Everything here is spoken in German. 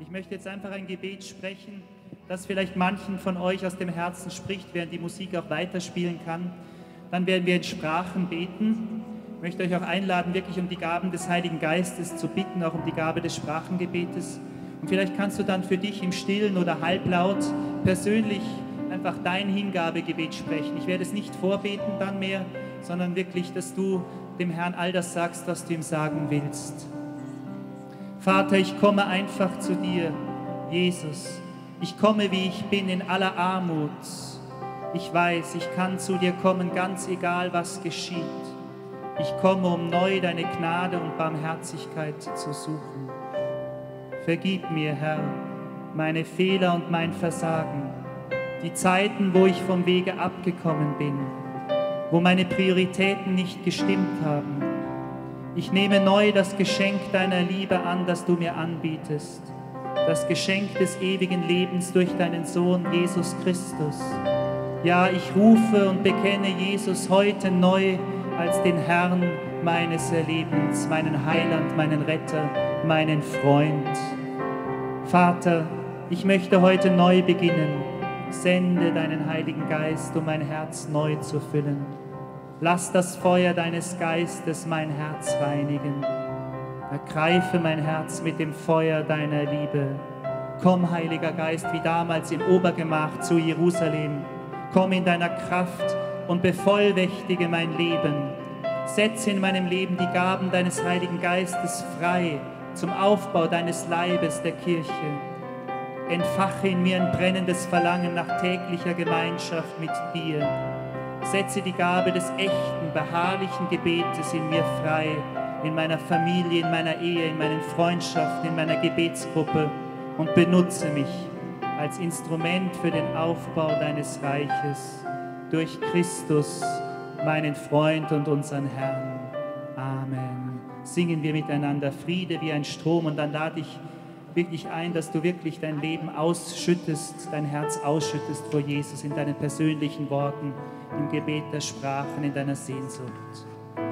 Ich möchte jetzt einfach ein Gebet sprechen, das vielleicht manchen von euch aus dem Herzen spricht, während die Musik auch weiterspielen kann. Dann werden wir in Sprachen beten. Ich möchte euch auch einladen, wirklich um die Gaben des Heiligen Geistes zu bitten, auch um die Gabe des Sprachengebetes. Und vielleicht kannst du dann für dich im Stillen oder halblaut persönlich einfach dein Hingabegebet sprechen. Ich werde es nicht vorbeten dann mehr, sondern wirklich, dass du dem Herrn all das sagst, was du ihm sagen willst. Vater, ich komme einfach zu dir, Jesus. Ich komme, wie ich bin, in aller Armut. Ich weiß, ich kann zu dir kommen, ganz egal, was geschieht. Ich komme, um neu deine Gnade und Barmherzigkeit zu suchen. Vergib mir, Herr, meine Fehler und mein Versagen, die Zeiten, wo ich vom Wege abgekommen bin, wo meine Prioritäten nicht gestimmt haben. Ich nehme neu das Geschenk deiner Liebe an, das du mir anbietest, das Geschenk des ewigen Lebens durch deinen Sohn Jesus Christus. Ja, ich rufe und bekenne Jesus heute neu als den Herrn meines Erlebens, meinen Heiland, meinen Retter, meinen Freund. Vater, ich möchte heute neu beginnen. Sende deinen Heiligen Geist, um mein Herz neu zu füllen. Lass das Feuer deines Geistes mein Herz reinigen. Ergreife mein Herz mit dem Feuer deiner Liebe. Komm, Heiliger Geist, wie damals im Obergemach zu Jerusalem. Komm in deiner Kraft und bevollmächtige mein Leben. Setze in meinem Leben die Gaben deines Heiligen Geistes frei zum Aufbau deines Leibes der Kirche. Entfache in mir ein brennendes Verlangen nach täglicher Gemeinschaft mit dir Setze die Gabe des echten, beharrlichen Gebetes in mir frei, in meiner Familie, in meiner Ehe, in meinen Freundschaften, in meiner Gebetsgruppe und benutze mich als Instrument für den Aufbau deines Reiches durch Christus, meinen Freund und unseren Herrn. Amen. Singen wir miteinander Friede wie ein Strom und dann lade ich wirklich ein, dass du wirklich dein Leben ausschüttest, dein Herz ausschüttest vor Jesus in deinen persönlichen Worten im Gebet der Sprachen, in deiner Sehnsucht.